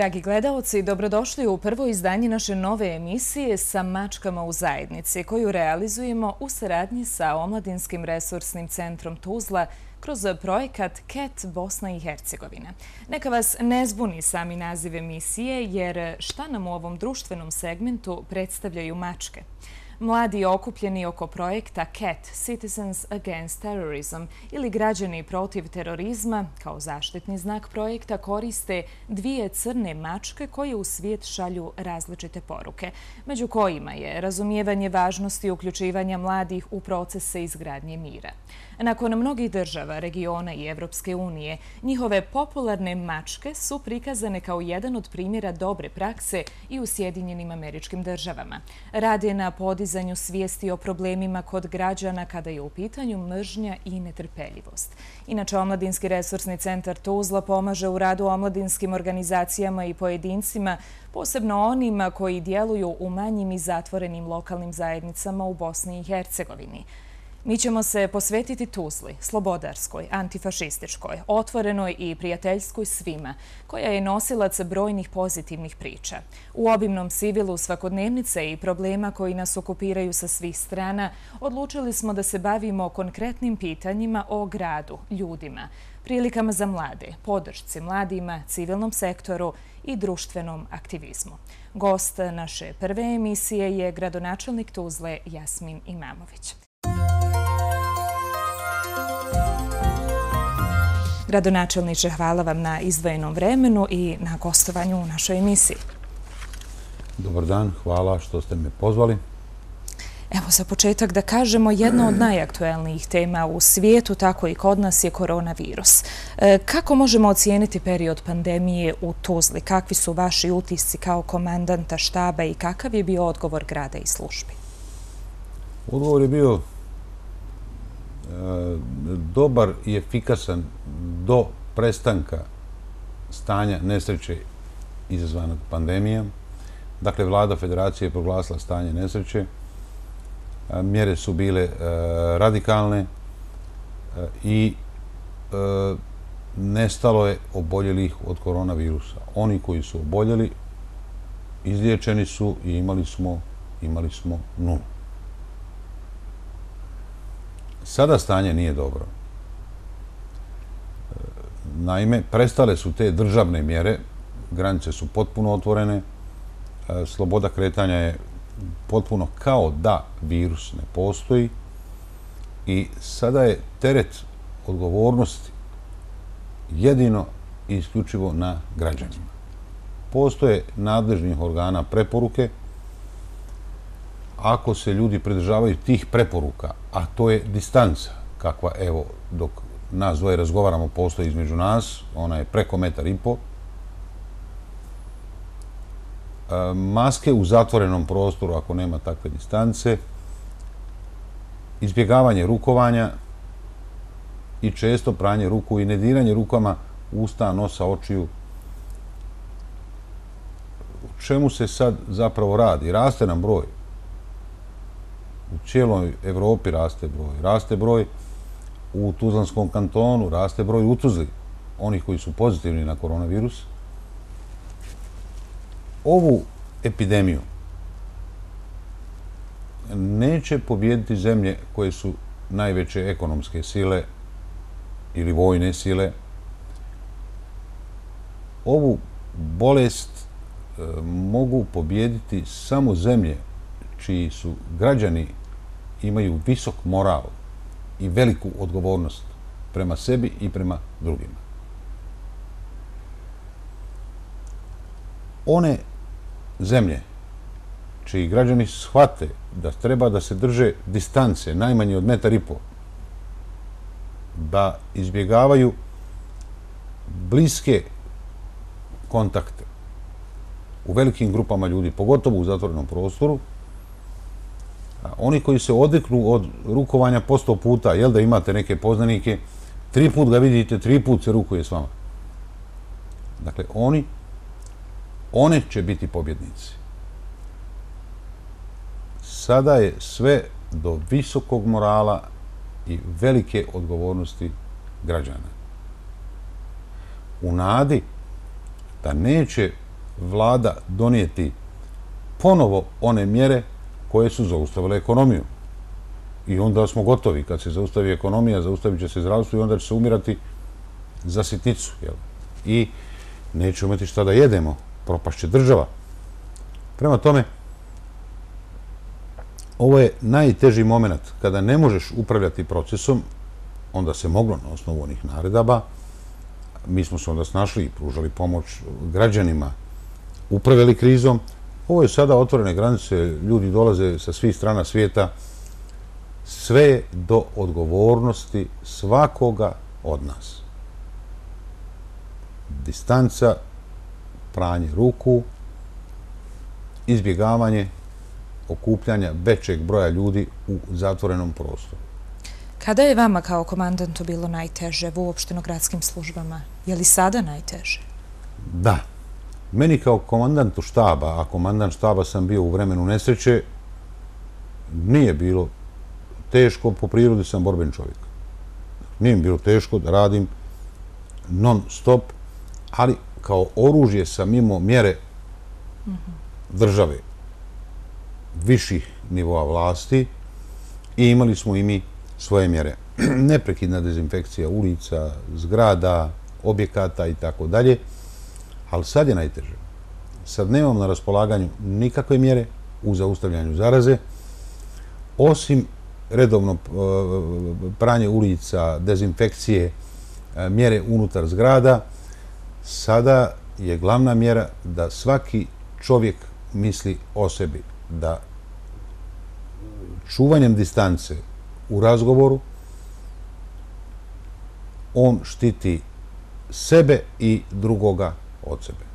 Dragi gledalci, dobrodošli u prvo izdanje naše nove emisije sa mačkama u zajednici koju realizujemo u saradnji sa Omladinskim resursnim centrom Tuzla kroz projekat CAT Bosna i Hercegovina. Neka vas ne zbuni sami naziv emisije jer šta nam u ovom društvenom segmentu predstavljaju mačke? Mladi okupljeni oko projekta CAT, Citizens Against Terrorism, ili Građani protiv terorizma, kao zaštitni znak projekta koriste dvije crne mačke koje u svijet šalju različite poruke, među kojima je razumijevanje važnosti uključivanja mladih u procese izgradnje mira. Nakon mnogih država, regiona i Evropske unije, njihove popularne mačke su prikazane kao jedan od primjera dobre prakse i u Sjedinjenim američkim državama. Rade na podizanju svijesti o problemima kod građana kada je u pitanju mržnja i netrpeljivost. Inače, Omladinski resursni centar Tuzla pomaže u radu omladinskim organizacijama i pojedincima, posebno onima koji djeluju u manjim i zatvorenim lokalnim zajednicama u Bosni i Hercegovini. Mi ćemo se posvetiti Tuzli, slobodarskoj, antifašističkoj, otvorenoj i prijateljskoj svima, koja je nosilac brojnih pozitivnih priča. U obimnom sivilu svakodnevnice i problema koji nas okupiraju sa svih strana, odlučili smo da se bavimo konkretnim pitanjima o gradu, ljudima, prilikama za mlade, podršci mladima, civilnom sektoru i društvenom aktivizmu. Gost naše prve emisije je gradonačelnik Tuzle Jasmin Imamović. Gradonačelniče, hvala vam na izdvojenom vremenu i na gostovanju u našoj emisiji. Dobar dan, hvala što ste me pozvali. Evo za početak da kažemo, jedna od najaktuelnijih tema u svijetu, tako i kod nas, je koronavirus. E, kako možemo ocijeniti period pandemije u Tuzli? Kakvi su vaši utisci kao komandanta štaba i kakav je bio odgovor grada i službi? Odgovor je bio dobar i efikasan do prestanka stanja nesreće izazvanog pandemijom. Dakle, vlada federacije je proglasila stanje nesreće. E, mjere su bile e, radikalne e, i nestalo je oboljelih od koronavirusa. Oni koji su oboljeli, izliječeni su i imali smo, imali smo nulu. Sada stanje nije dobro. Naime, prestale su te državne mjere, granice su potpuno otvorene, e, sloboda kretanja je potpuno kao da virus ne postoji i sada je teret odgovornosti jedino i isključivo na građanima. Postoje nadležnih organa preporuke, ako se ljudi pridržavaju tih preporuka, a to je distanca, kakva, evo, dok nas dvoje razgovaramo, postoji između nas, ona je preko metar i po, e, maske u zatvorenom prostoru, ako nema takve distance, izbjegavanje rukovanja i često pranje ruku i nediranje rukama usta, nosa, očiju. U čemu se sad zapravo radi? Raste nam broj u cijeloj Evropi raste broj. Raste broj u Tuzlanskom kantonu, raste broj u Tuzli, onih koji su pozitivni na koronavirus. Ovu epidemiju neće pobjediti zemlje koje su najveće ekonomske sile ili vojne sile. Ovu bolest e, mogu pobjediti samo zemlje čiji su građani imaju visok moral i veliku odgovornost prema sebi i prema drugima. One zemlje čiji građani shvate da treba da se drže distance najmanje od metar i po, da izbjegavaju bliske kontakte u velikim grupama ljudi, pogotovo u zatvorenom prostoru, oni koji se odeknu od rukovanja po sto puta, jel da imate neke poznanike, tri put ga vidite, tri put se rukuje s vama. Dakle, oni, one će biti pobjednici. Sada je sve do visokog morala i velike odgovornosti građana. U nadi da neće vlada donijeti ponovo one mjere koje su zaustavile ekonomiju. I onda smo gotovi. Kad se zaustavi ekonomija, zaustavit će se zdravstvo i onda će se umirati za siticu. Jel? I neće umeti šta da jedemo. Propašće država. Prema tome, ovo je najteži moment kada ne možeš upravljati procesom, onda se moglo na osnovu onih naredaba. Mi smo se onda snašli i pružali pomoć građanima, upravili krizom. Ovo je sada otvorene granice, ljudi dolaze sa svih strana svijeta, sve do odgovornosti svakoga od nas. Distanca, pranje ruku, izbjegavanje okupljanja većeg broja ljudi u zatvorenom prostoru. Kada je vama kao komandantu bilo najteže u uopšteno-gradskim službama? Je li sada najteže? Da. Meni kao komandantu štaba, a komandant štaba sam bio u vremenu nesreće, nije bilo teško, po prirodi sam borben čovjek. Nije mi bilo teško da radim non stop, ali kao oružje sam imao mjere države viših nivoa vlasti i imali smo i mi svoje mjere. Neprekidna dezinfekcija ulica, zgrada, objekata i tako dalje. Ali sad je najteže. Sad nemam na raspolaganju nikakve mjere u zaustavljanju zaraze, osim redovno e, pranje ulica, dezinfekcije, e, mjere unutar zgrada, sada je glavna mjera da svaki čovjek misli o sebi, da čuvanjem distance u razgovoru on štiti sebe i drugoga od sebe.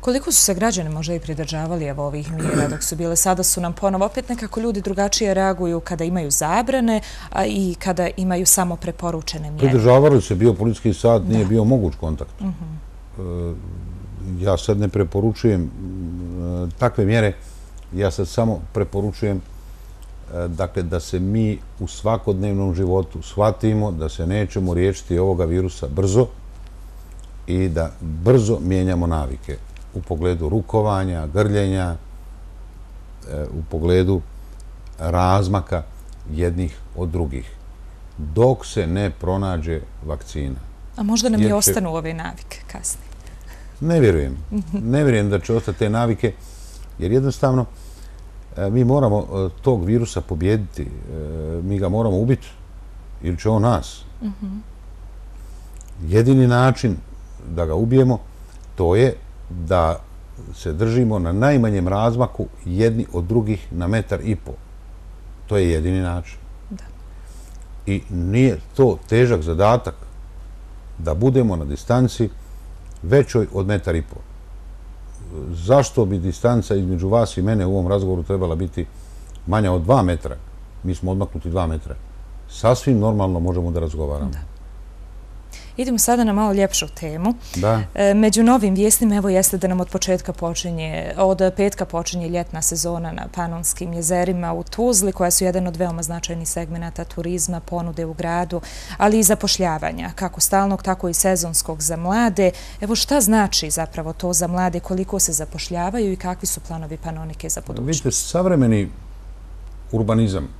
Koliko su se građani možda i pridržavali evo ovih mjera dok su bile? Sada su nam ponovo opet nekako ljudi drugačije reaguju kada imaju zabrane i kada imaju samo preporučene mjere. Pridržavali se, bio policijski sad, nije bio moguć kontakt. Mhm. E, ja sad ne preporučujem e, takve mjere, ja sad samo preporučujem e, dakle, da se mi u svakodnevnom životu shvatimo da se nećemo riječiti ovoga virusa brzo i da brzo mijenjamo navike u pogledu rukovanja, grljenja, e, u pogledu razmaka jednih od drugih, dok se ne pronađe vakcina. A možda nam i ostanu ove navike kasnije? Ne vjerujem. Ne vjerujem da će ostati te navike, jer jednostavno e, mi moramo e, tog virusa pobjediti. Mi ga moramo ubiti ili će on nas. Mhm. Jedini način da ga ubijemo, to je da se držimo na najmanjem razmaku jedni od drugih na metar i po. To je jedini način. I nije to težak zadatak da budemo na distanci većoj od metar i po. Zašto bi distanca između vas i mene u ovom razgovoru trebala biti manja od dva metra? Mi smo odmaknuti dva metra. Sasvim normalno možemo da razgovaramo. Idemo sada na malo ljepšu temu. Da. E, među novim vijestima, evo jeste da nam od početka počinje, od petka počinje ljetna sezona na Panonskim jezerima u Tuzli, koja su jedan od veoma značajnih segmenata turizma, ponude u gradu, ali i zapošljavanja, kako stalnog, tako i sezonskog za mlade. Evo šta znači zapravo to za mlade, koliko se zapošljavaju i kakvi su planovi Panonike za budućnost? Vidite, savremeni urbanizam,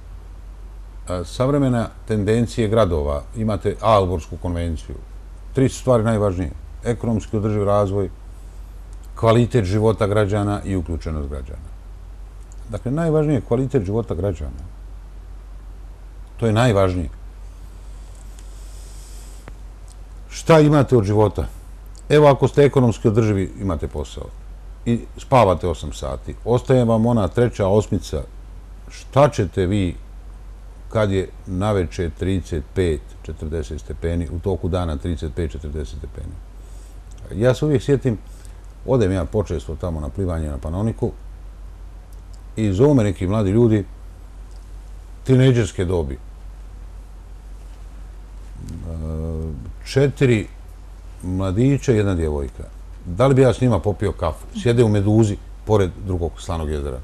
savremena tendencije gradova, imate Alborsku konvenciju, tri su stvari najvažnije. Ekonomski održiv razvoj, kvalitet života građana i uključenost građana. Dakle, najvažnije je kvalitet života građana. To je najvažnije. Šta imate od života? Evo, ako ste ekonomski održivi, imate posao. I spavate 8 sati. Ostaje vam ona treća osmica. Šta ćete vi kad je navečer 35-40 stepeni, u toku dana 35-40 stepeni. Ja se uvijek sjetim, odem ja počestvo tamo na plivanje na Panoniku i zovu me neki mladi ljudi tineđerske dobi. E, četiri mladića i jedna djevojka. Da li bi ja s njima popio kafu? Sjede u Meduzi, pored drugog slanog jezera.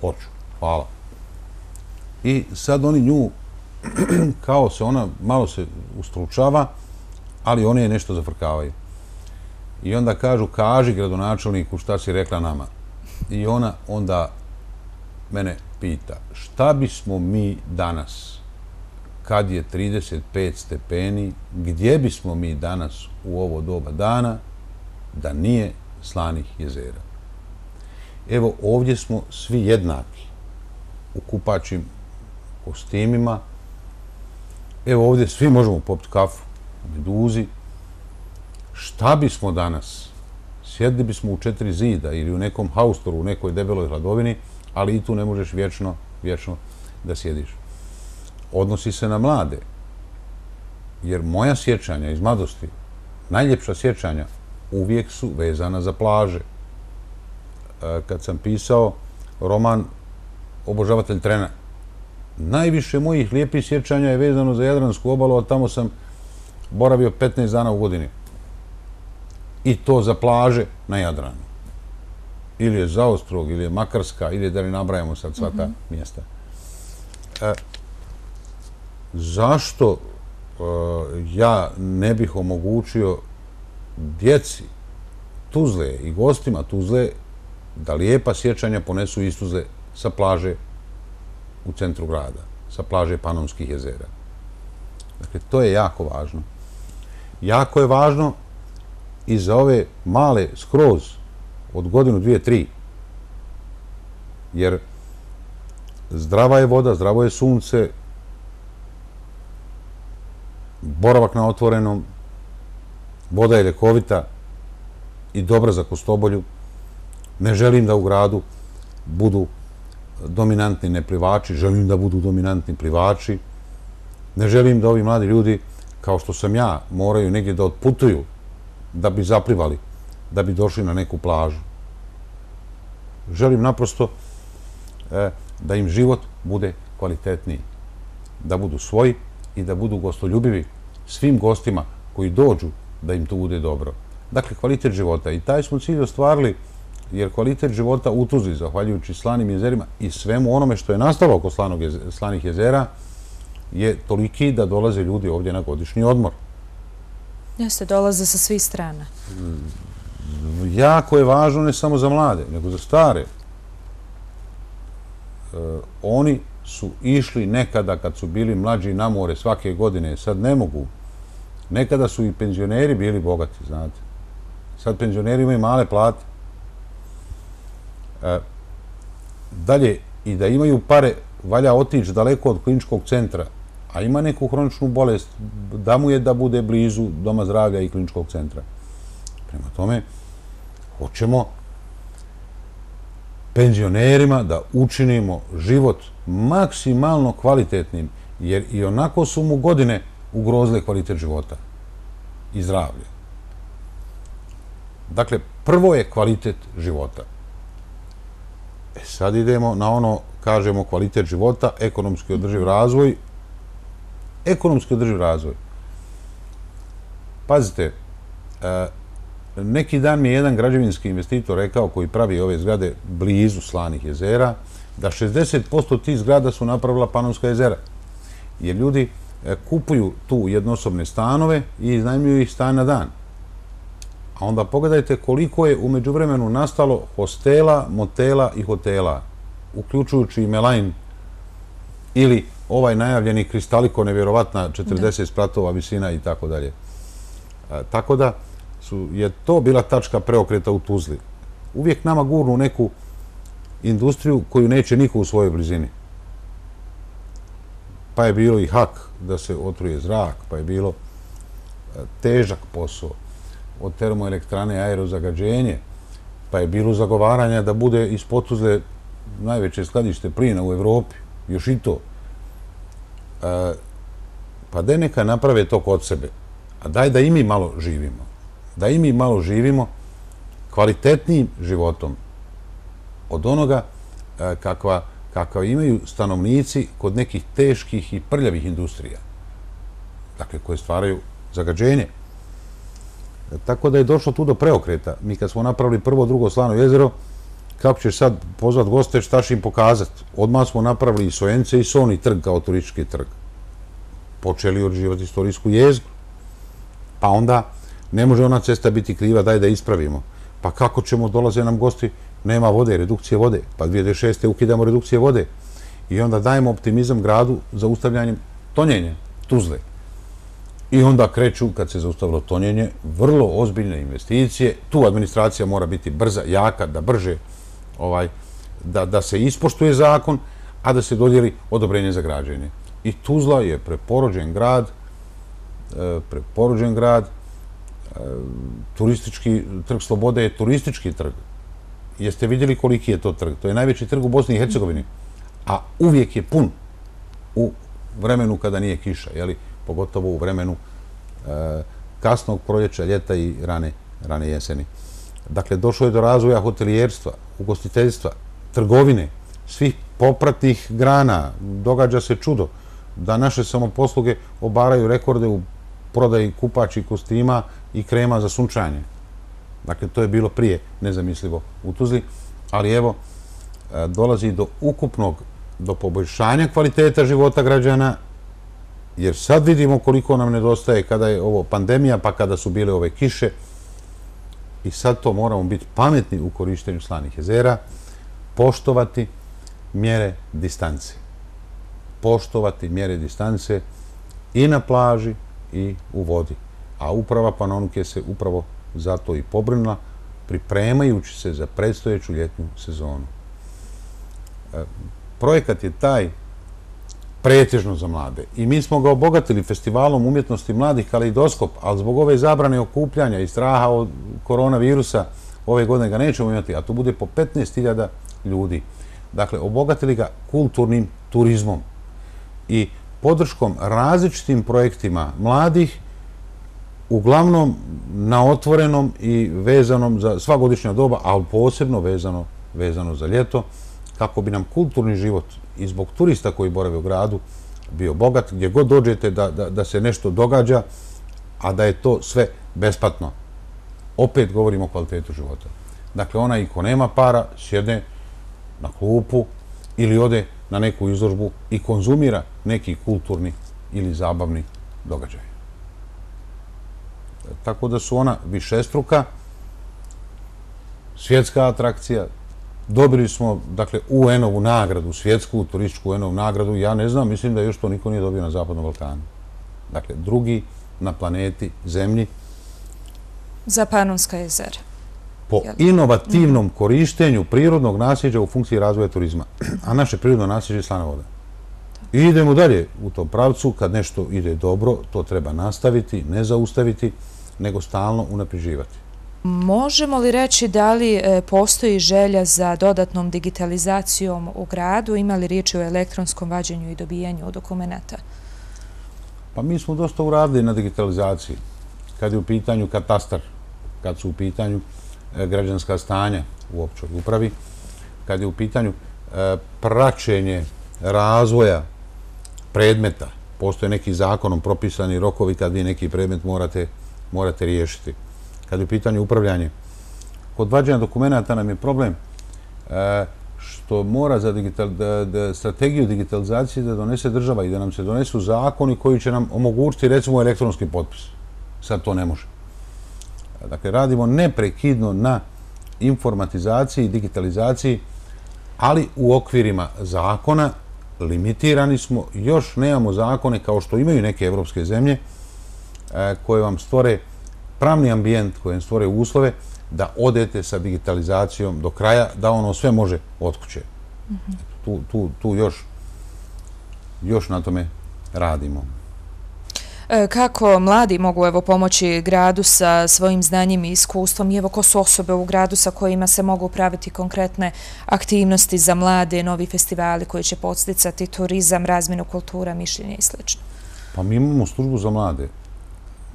Hoću. Hvala. I sad oni nju, kao se ona, malo se ustručava, ali oni je nešto zafrkavaju. I onda kažu, kaži gradonačelniku šta si rekla nama. I ona onda mene pita, šta bismo mi danas, kad je 35 stepeni, gdje bismo mi danas u ovo doba dana, da nije slanih jezera? Evo, ovdje smo svi jednaki u kupačim kostimima. Evo ovdje svi možemo popiti kafu u Meduzi. Šta bismo danas? Sjedli bismo u četiri zida ili u nekom haustoru, u nekoj debeloj hladovini, ali i tu ne možeš vječno, vječno da sjediš. Odnosi se na mlade. Jer moja sjećanja iz mladosti, najljepša sjećanja, uvijek su vezana za plaže. E, kad sam pisao roman Obožavatelj trena, najviše mojih lijepih sjećanja je vezano za Jadransku obalu, a tamo sam boravio 15 dana u godini. I to za plaže na Jadranu. Ili je Zaostrog, ili je Makarska, ili je da li nabrajamo sad sva ta mhm. mjesta. E, zašto e, ja ne bih omogućio djeci Tuzle i gostima Tuzle da lijepa sjećanja ponesu iz Tuzle sa plaže u centru grada, sa plaže Panonskih jezera. Dakle, to je jako važno. Jako je važno i za ove male skroz od godinu, dvije, tri. Jer zdrava je voda, zdravo je sunce, boravak na otvorenom, voda je ljekovita i dobra za kostobolju. Ne želim da u gradu budu dominantni neplivači, želim da budu dominantni plivači. Ne želim da ovi mladi ljudi, kao što sam ja, moraju negdje da otputuju da bi zaplivali, da bi došli na neku plažu. Želim naprosto e, da im život bude kvalitetniji, da budu svoji i da budu gostoljubivi svim gostima koji dođu da im to bude dobro. Dakle, kvalitet života. I taj smo cilj ostvarili jer kvalitet života u Tuzli, zahvaljujući slanim jezerima i svemu onome što je nastalo oko slanih jezera, je toliki da dolaze ljudi ovdje na godišnji odmor. Jeste, dolaze sa svih strana. Jako je važno ne samo za mlade, nego za stare. E, oni su išli nekada kad su bili mlađi na more svake godine, sad ne mogu. Nekada su i penzioneri bili bogati, znate. Sad penzioneri imaju male plate. E, dalje, i da imaju pare, valja otići daleko od kliničkog centra, a ima neku hroničnu bolest, da mu je da bude blizu doma zdravlja i kliničkog centra. Prema tome, hoćemo penzionerima da učinimo život maksimalno kvalitetnim, jer i onako su mu godine ugrozile kvalitet života i zdravlje. Dakle, prvo je kvalitet života. E sad idemo na ono, kažemo, kvalitet života, ekonomski održiv razvoj. Ekonomski održiv razvoj. Pazite, e, neki dan mi je jedan građevinski investitor rekao koji pravi ove zgrade blizu slanih jezera, da 60% tih zgrada su napravila Panonska jezera. Jer ljudi e, kupuju tu jednosobne stanove i iznajmljuju ih stan na dan. A onda pogledajte koliko je umeđu vremenu nastalo hostela, motela i hotela, uključujući i Melain ili ovaj najavljeni Kristaliko, nevjerovatna 40 spratova visina i tako dalje. Tako da su, je to bila tačka preokreta u Tuzli. Uvijek nama gurnu neku industriju koju neće niko u svojoj blizini. Pa je bilo i hak da se otruje zrak, pa je bilo težak posao od termoelektrane aerozagađenje, pa je bilo zagovaranja da bude iz potuzle najveće skladište plina u Evropi, još i to. E, pa da neka naprave to kod sebe, a daj da i mi malo živimo. Da i mi malo živimo kvalitetnijim životom od onoga e, kakva, kakva imaju stanovnici kod nekih teških i prljavih industrija, dakle, koje stvaraju zagađenje. Tako da je došlo tu do preokreta. Mi kad smo napravili prvo, drugo slano jezero, kako ćeš sad pozvat goste, šta će im pokazat? Odmah smo napravili i Sojence i Soni trg kao turistički trg. Počeli odživati istorijsku jezgu. Pa onda Ne može ona cesta biti kriva, daj da ispravimo. Pa kako ćemo, dolaze nam gosti, nema vode, redukcije vode. Pa 2006. ukidamo redukcije vode. I onda dajemo optimizam gradu za ustavljanjem tonjenja Tuzle. I onda kreću, kad se zaustavilo tonjenje, vrlo ozbiljne investicije. Tu administracija mora biti brza, jaka, da brže ovaj, da, da se ispoštuje zakon, a da se dodjeli odobrenje za građenje. I Tuzla je preporođen grad, e, preporođen grad, e, turistički, trg Slobode je turistički trg. Jeste vidjeli koliki je to trg? To je najveći trg u Bosni i Hercegovini. A uvijek je pun u vremenu kada nije kiša, jeli? Pogotovo u vremenu e, kasnog proljeća, ljeta i rane, rane jeseni. Dakle, došlo je do razvoja hotelijerstva, ugostiteljstva, trgovine, svih popratnih grana. Događa se čudo da naše samoposluge obaraju rekorde u prodaji kupači kostima i krema za sunčanje. Dakle, to je bilo prije nezamislivo u Tuzli, ali evo, e, dolazi do ukupnog, do poboljšanja kvaliteta života građana, jer sad vidimo koliko nam nedostaje kada je ovo pandemija, pa kada su bile ove kiše, i sad to moramo biti pametni u korištenju slanih jezera, poštovati mjere distance. Poštovati mjere distance i na plaži i u vodi. A uprava Panonuke se upravo zato i pobrinula, pripremajući se za predstojeću ljetnu sezonu. E, projekat je taj pretežno za mlade. I mi smo ga obogatili festivalom umjetnosti mladih Kalidoskop, ali zbog ove zabrane okupljanja i straha od koronavirusa ove godine ga nećemo imati, a to bude po 15.000 ljudi. Dakle, obogatili ga kulturnim turizmom i podrškom različitim projektima mladih, uglavnom na otvorenom i vezanom za svagodišnja doba, ali posebno vezano, vezano za ljeto, kako bi nam kulturni život i zbog turista koji borave u gradu bio bogat, gdje god dođete da, da, da se nešto događa, a da je to sve besplatno. Opet govorimo o kvalitetu života. Dakle, ona i ko nema para, sjedne na klupu ili ode na neku izložbu i konzumira neki kulturni ili zabavni događaj. Tako da su ona višestruka, svjetska atrakcija, dobili smo, dakle, UN-ovu nagradu, svjetsku turističku UN-ovu nagradu, ja ne znam, mislim da još to niko nije dobio na Zapadnom Balkanu. Dakle, drugi na planeti Zemlji. Za Panonska jezera. Po inovativnom korištenju prirodnog nasljeđa u funkciji razvoja turizma. A naše prirodno nasljeđe je slana voda. I idemo dalje u tom pravcu, kad nešto ide dobro, to treba nastaviti, ne zaustaviti, nego stalno unapriživati. Možemo li reći da li e, postoji želja za dodatnom digitalizacijom u gradu? Ima li riječi o elektronskom vađenju i dobijanju dokumenta? Pa mi smo dosta uradili na digitalizaciji. Kad je u pitanju katastar, kad su u pitanju e, građanska stanja u općoj upravi, kad je u pitanju e, praćenje razvoja predmeta, postoje neki zakonom propisani rokovi kad vi neki predmet morate riješiti kad je u pitanju upravljanje. Kod vađenja dokumenta nam je problem e, što mora za strategiju digitalizacije da donese država i da nam se donesu zakoni koji će nam omogućiti recimo elektronski potpis. Sad to ne može. Dakle, radimo neprekidno na informatizaciji i digitalizaciji, ali u okvirima zakona limitirani smo, još nemamo zakone kao što imaju neke evropske zemlje e, koje vam stvore pravni ambijent kojem stvore uslove da odete sa digitalizacijom do kraja, da ono sve može od kuće. Tu, tu, tu još, još na tome radimo. E, kako mladi mogu evo pomoći gradu sa svojim znanjem i iskustvom? Evo ko su osobe u gradu sa kojima se mogu praviti konkretne aktivnosti za mlade, novi festivali koji će podsticati turizam, razminu kultura, mišljenja i sl. Pa mi imamo službu za mlade.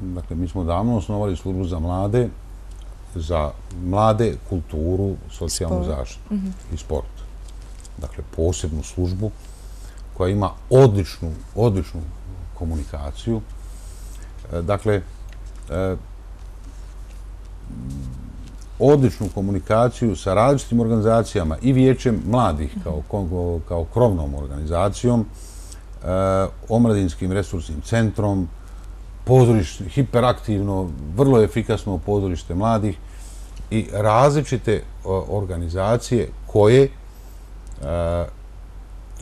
Dakle, mi smo davno osnovali službu za mlade, za mlade kulturu, socijalnu zaštitu mhm. i sport. Dakle, posebnu službu koja ima odličnu, odličnu komunikaciju. E, dakle, e, odličnu komunikaciju sa različitim organizacijama i vijećem mladih kao, kao krovnom organizacijom, e, omladinskim resursnim centrom, pozorište, hiperaktivno, vrlo efikasno pozorište mladih i različite organizacije koje e,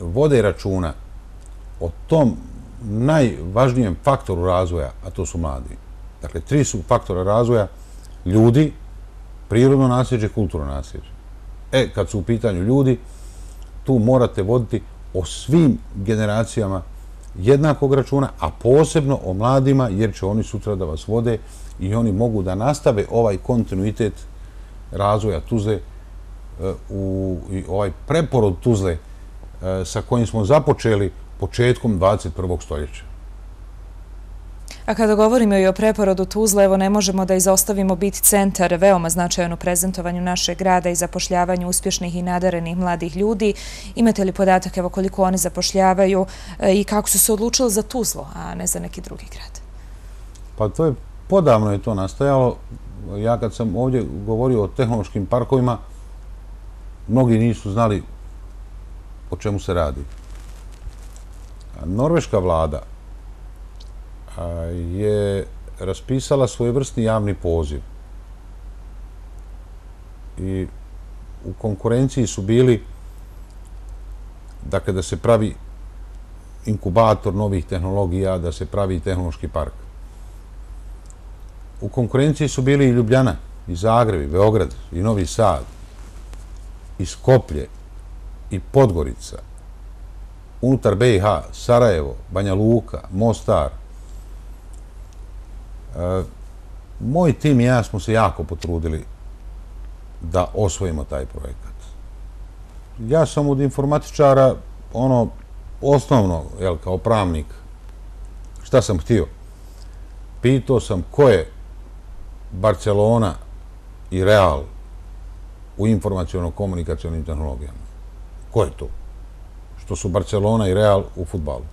vode računa o tom najvažnijem faktoru razvoja, a to su mladi. Dakle, tri su faktora razvoja ljudi, prirodno nasljeđe, kulturno nasljeđe. E, kad su u pitanju ljudi, tu morate voditi o svim generacijama jednakog računa, a posebno o mladima, jer će oni sutra da vas vode i oni mogu da nastave ovaj kontinuitet razvoja Tuzle e, u ovaj preporod Tuzle e, sa kojim smo započeli početkom 21. stoljeća. A kada govorimo i o preporodu Tuzla, evo ne možemo da izostavimo biti centar veoma značajan u prezentovanju našeg grada i zapošljavanju uspješnih i nadarenih mladih ljudi. Imate li podatak evo koliko oni zapošljavaju e, i kako su se odlučili za Tuzlo, a ne za neki drugi grad? Pa to je, podavno je to nastajalo. Ja kad sam ovdje govorio o tehnološkim parkovima, mnogi nisu znali o čemu se radi. Norveška vlada je raspisala svojevrsni javni poziv. I u konkurenciji su bili dakle, da se pravi inkubator novih tehnologija, da se pravi tehnološki park. U konkurenciji su bili i Ljubljana, i Zagreb, i Beograd, i Novi Sad, i Skoplje, i Podgorica, unutar BiH, Sarajevo, Banja Luka, Mostar, Moj tim i ja smo se jako potrudili da osvojimo taj projekat. Ja sam od informatičara, ono, osnovno, jel, kao pravnik, šta sam htio? Pitao sam ko je Barcelona i Real u informacijono-komunikacijonim tehnologijama. Ko je to? Što su Barcelona i Real u futbalu?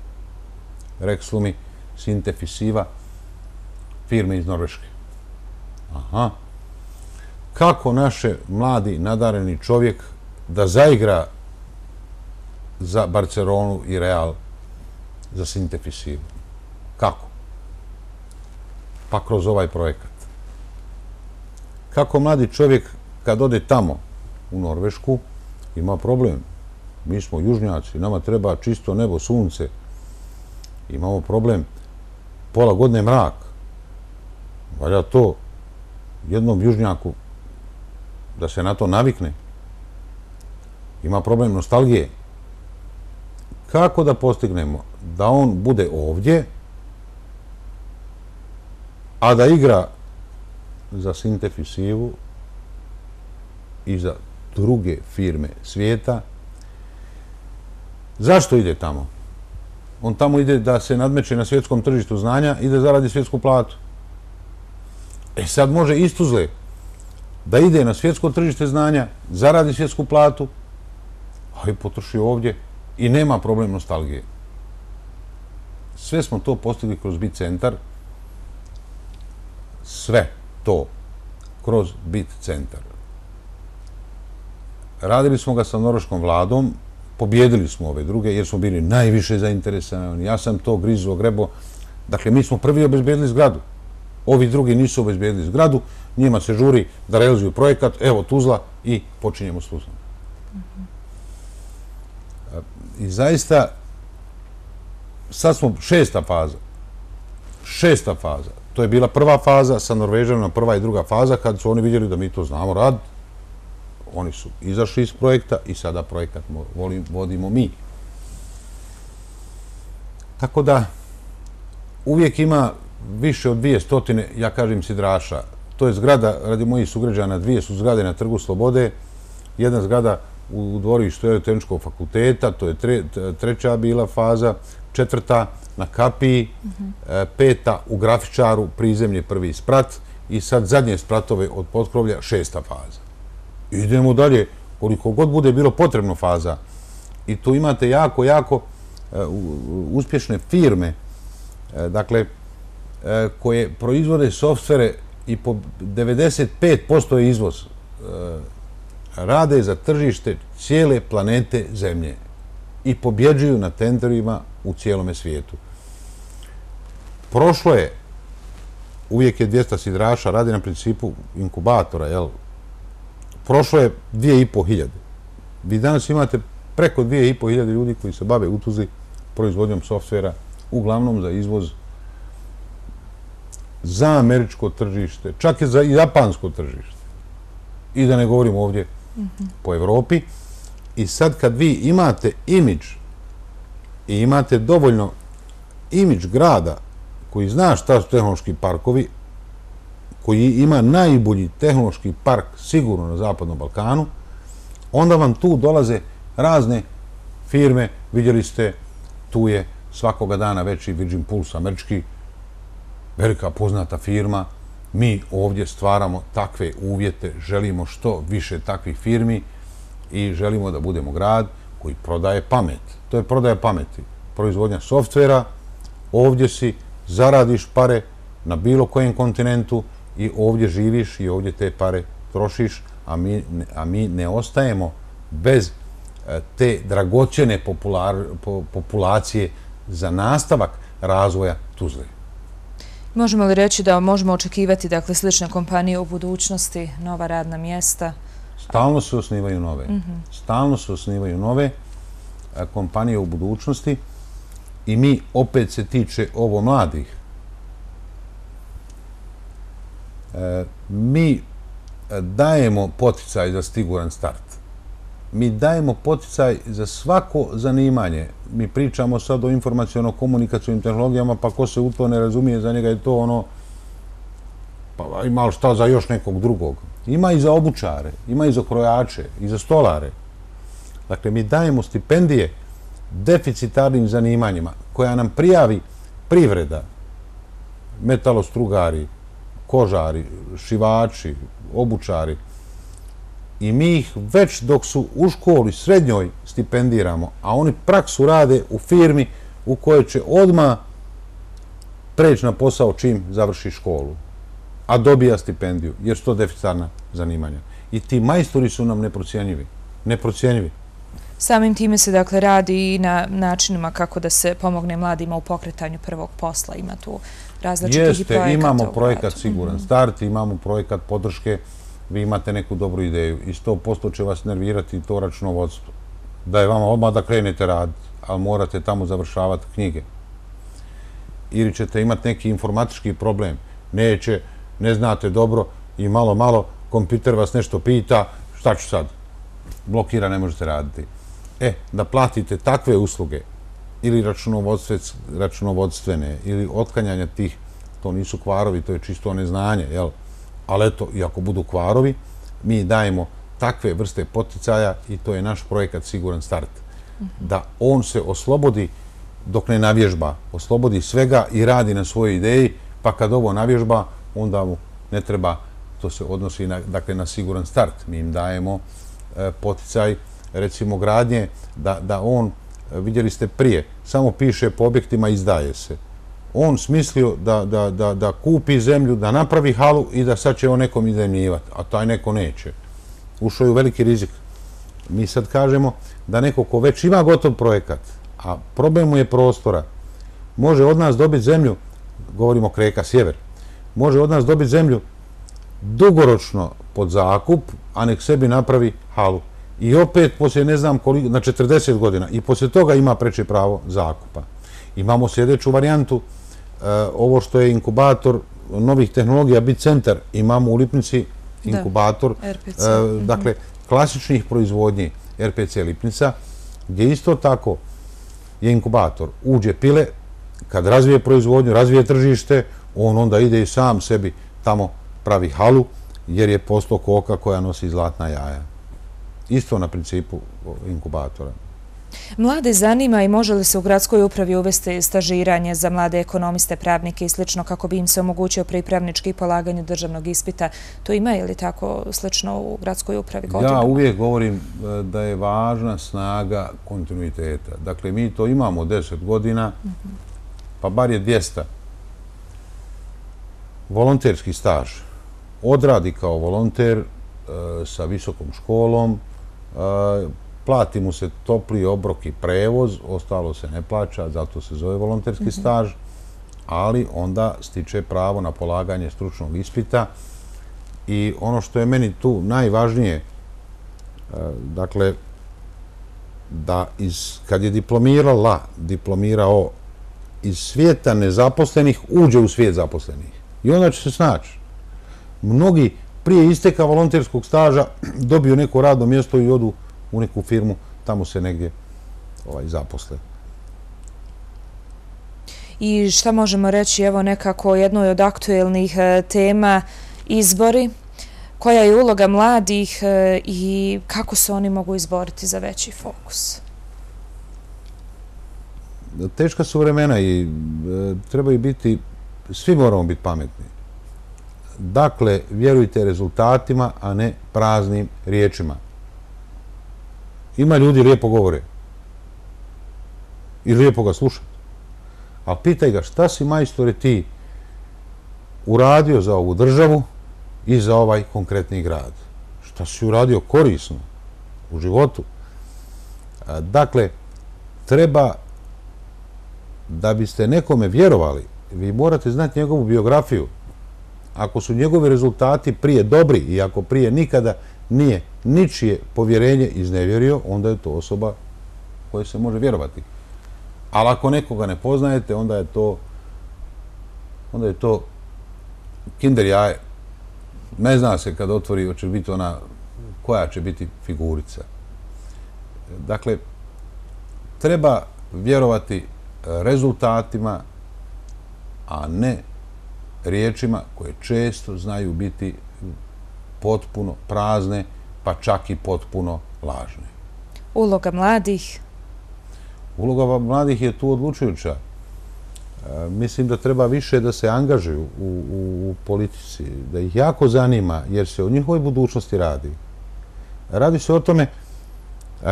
Rekli su mi Sintefisiva, firme iz Norveške. Aha. Kako naše mladi, nadareni čovjek da zaigra za Barcelonu i Real za Sintefisivu? Kako? Pa kroz ovaj projekat. Kako mladi čovjek kad ode tamo u Norvešku ima problem? Mi smo južnjaci, nama treba čisto nebo, sunce. Imamo problem pola godine mrak valja to jednom južnjaku da se na to navikne. Ima problem nostalgije. Kako da postignemo da on bude ovdje, a da igra za Sintefisivu i za druge firme svijeta. Zašto ide tamo? On tamo ide da se nadmeće na svjetskom tržištu znanja i da zaradi svjetsku platu. E sad može istuzle da ide na svjetsko tržište znanja, zaradi svjetsku platu, a i potroši ovdje i nema problem nostalgije. Sve smo to postigli kroz bit centar. Sve to kroz bit centar. Radili smo ga sa Noroškom vladom, pobjedili smo ove druge jer smo bili najviše zainteresovani. Ja sam to grizo grebo. Dakle, mi smo prvi obezbedili zgradu ovi drugi nisu obezbijedili zgradu, njima se žuri da realizuju projekat, evo Tuzla i počinjemo s Tuzlom. E, I zaista, sad smo šesta faza. Šesta faza. To je bila prva faza sa Norvežanom, prva i druga faza, kad su oni vidjeli da mi to znamo rad, oni su izašli iz projekta i sada projekat vodimo mi. Tako da, uvijek ima više od dvije stotine, ja kažem, sidraša. To je zgrada, radi mojih sugrađana, dvije su zgrade na Trgu Slobode, jedna zgrada u dvorištu Aerotehničkog fakulteta, to je treća bila faza, četvrta na Kapiji, e, peta u Grafičaru, prizemlje prvi sprat i sad zadnje spratove od potkrovlja, šesta faza. Idemo dalje, koliko god bude bilo potrebno faza. I tu imate jako, jako e, uspješne firme. E, dakle, E, koje proizvode softvere i po 95% je izvoz, e, rade za tržište cijele planete Zemlje i pobjeđuju na tenderima u cijelome svijetu. Prošlo je uvijek je 200 sidraša, radi na principu inkubatora, jel? Prošlo je 2500. Vi danas imate preko 2500 ljudi koji se bave u proizvodnjom softvera, uglavnom za izvoz za američko tržište, čak i za japansko tržište. I da ne govorimo ovdje po Evropi. I sad kad vi imate imidž i imate dovoljno imidž grada koji zna šta su tehnološki parkovi, koji ima najbolji tehnološki park sigurno na Zapadnom Balkanu, onda vam tu dolaze razne firme, vidjeli ste, tu je svakoga dana veći Virgin Pulse američki, velika poznata firma, mi ovdje stvaramo takve uvjete, želimo što više takvih firmi i želimo da budemo grad koji prodaje pamet. To je prodaje pameti. Proizvodnja softvera, ovdje si, zaradiš pare na bilo kojem kontinentu i ovdje živiš i ovdje te pare trošiš, a mi, a mi ne ostajemo bez e, te dragoćene populacije za nastavak razvoja Tuzle. Možemo li reći da možemo očekivati dakle, slične kompanije u budućnosti, nova radna mjesta? Stalno se osnivaju nove. Mhm. Stalno se osnivaju nove e, kompanije u budućnosti i mi opet se tiče ovo mladih. E, mi dajemo poticaj za siguran start. Mi dajemo poticaj za svako zanimanje. Mi pričamo sad o informacijono-komunikacijnim tehnologijama, pa ko se u to ne razumije, za njega je to ono, pa ima li šta za još nekog drugog. Ima i za obučare, ima i za krojače, i za stolare. Dakle, mi dajemo stipendije deficitarnim zanimanjima koja nam prijavi privreda, metalostrugari, kožari, šivači, obučari. I mi ih već dok su u školi srednjoj stipendiramo, a oni praksu rade u firmi u kojoj će odma preći na posao čim završi školu, a dobija stipendiju, jer su to deficitarna zanimanja. I ti majstori su nam neprocijenjivi. Neprocijenjivi. Samim time se dakle radi i na načinima kako da se pomogne mladima u pokretanju prvog posla. Ima tu različitih projekata. Jeste, imamo projekat Siguran mhm. start, imamo projekat podrške, vi imate neku dobru ideju i 100% će vas nervirati to računovodstvo. Da je vama odmah da krenete rad, ali morate tamo završavati knjige. Ili ćete imati neki informatički problem, neće, ne znate dobro i malo, malo, kompjuter vas nešto pita, šta ću sad? Blokira, ne možete raditi. E, da platite takve usluge, ili računovodstvene, ili otklanjanja tih, to nisu kvarovi, to je čisto neznanje, jel? Ali eto, i ako budu kvarovi, mi dajemo takve vrste poticaja i to je naš projekat Siguran start. Da on se oslobodi dok ne navježba, oslobodi svega i radi na svojoj ideji, pa kad ovo navježba, onda mu ne treba, to se odnosi na, dakle, na siguran start. Mi im dajemo e, poticaj, recimo, gradnje, da, da on e, vidjeli ste prije, samo piše po objektima izdaje se. On smislio da, da, da, da kupi zemlju, da napravi halu i da sad će on nekom iznajmljivati, a taj neko neće. Ušao je u veliki rizik. Mi sad kažemo da neko ko već ima gotov projekat, a problem mu je prostora, može od nas dobiti zemlju, govorimo kreka sjever, može od nas dobiti zemlju dugoročno pod zakup, a nek sebi napravi halu. I opet, poslije ne znam koliko, na 40 godina, i poslije toga ima preče pravo zakupa. Imamo sljedeću varijantu, ovo što je inkubator novih tehnologija, bit centar, imamo u Lipnici inkubator, e, mhm. dakle, klasičnih proizvodnji RPC Lipnica, gdje isto tako je inkubator, uđe pile, kad razvije proizvodnju, razvije tržište, on onda ide i sam sebi tamo pravi halu, jer je posto koka koja nosi zlatna jaja isto na principu inkubatora. Mlade zanima i može li se u gradskoj upravi uvesti stažiranje za mlade ekonomiste, pravnike i slično kako bi im se omogućio pripravnički polaganje državnog ispita? To ima ili tako slično u gradskoj upravi? Ja uvijek govorim e, da je važna snaga kontinuiteta. Dakle, mi to imamo deset godina, pa bar je dvijesta. Volonterski staž odradi kao volonter e, sa visokom školom, plati mu se topli obrok i prevoz, ostalo se ne plaća, zato se zove volonterski mhm. staž, ali onda stiče pravo na polaganje stručnog ispita i ono što je meni tu najvažnije, e, dakle, da iz, kad je diplomirala, diplomirao iz svijeta nezaposlenih, uđe u svijet zaposlenih. I onda će se snaći. Mnogi prije isteka volonterskog staža dobiju neko radno mjesto i odu u neku firmu, tamo se negdje ovaj, zaposle. I šta možemo reći, evo nekako jednoj od aktuelnih e, tema, izbori, koja je uloga mladih e, i kako se oni mogu izboriti za veći fokus? Teška su vremena i e, trebaju biti, svi moramo biti pametni. Dakle, vjerujte rezultatima, a ne praznim riječima. Ima ljudi lijepo govore. I lijepo ga slušati. Ali pitaj ga šta si majstore ti uradio za ovu državu i za ovaj konkretni grad. Šta si uradio korisno u životu. Dakle, treba da biste nekome vjerovali, vi morate znati njegovu biografiju. Ako su njegovi rezultati prije dobri i ako prije nikada nije ničije povjerenje iznevjerio, onda je to osoba koja se može vjerovati. Ali ako nekoga ne poznajete, onda je to onda je to kinder jaje. Ne zna se kad otvori, hoće biti ona, koja će biti figurica. Dakle, treba vjerovati e, rezultatima, a ne riječima koje često znaju biti potpuno prazne, pa čak i potpuno lažne. Uloga mladih? Uloga mladih je tu odlučujuća. E, mislim da treba više da se angažuju u, u, u politici, da ih jako zanima, jer se o njihovoj budućnosti radi. Radi se o tome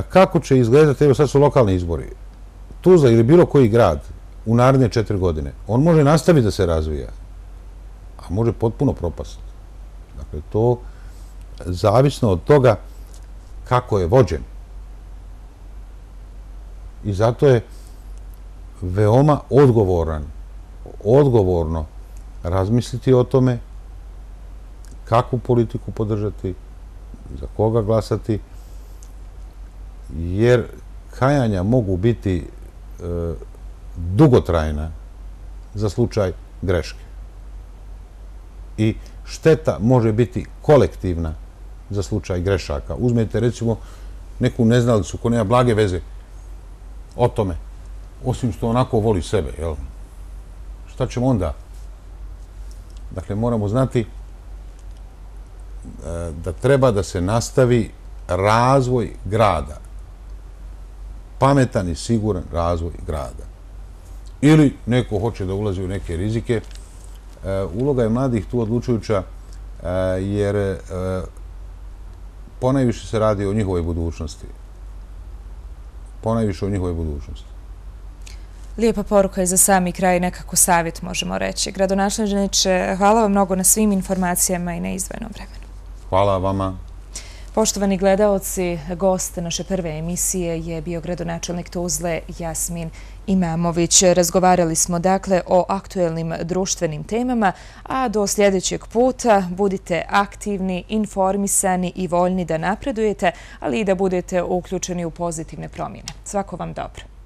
kako će izgledati, evo sad su lokalni izbori, Tuzla ili bilo koji grad u naredne četiri godine, on može nastaviti da se razvija, a može potpuno propasti. Dakle, to zavisno od toga kako je vođen. I zato je veoma odgovoran, odgovorno razmisliti o tome kakvu politiku podržati, za koga glasati, jer kajanja mogu biti e, dugotrajna za slučaj greške. I šteta može biti kolektivna za slučaj grešaka. Uzmete recimo neku neznalicu ko nema blage veze o tome, osim što onako voli sebe. Jel? Šta ćemo onda? Dakle, moramo znati e, da treba da se nastavi razvoj grada. Pametan i siguran razvoj grada. Ili neko hoće da ulazi u neke rizike. E, uloga je mladih tu odlučujuća e, jer ponajviše se radi o njihovoj budućnosti. Ponajviše o njihovoj budućnosti. Lijepa poruka je za sami kraj nekako savjet, možemo reći. Gradonačleženiče, hvala vam mnogo na svim informacijama i na izvojnom vremenu. Hvala vama. Poštovani gledalci, gost naše prve emisije je bio gradonačelnik Tuzle Jasmin Imamović. Razgovarali smo dakle o aktuelnim društvenim temama, a do sljedećeg puta budite aktivni, informisani i voljni da napredujete, ali i da budete uključeni u pozitivne promjene. Svako vam dobro.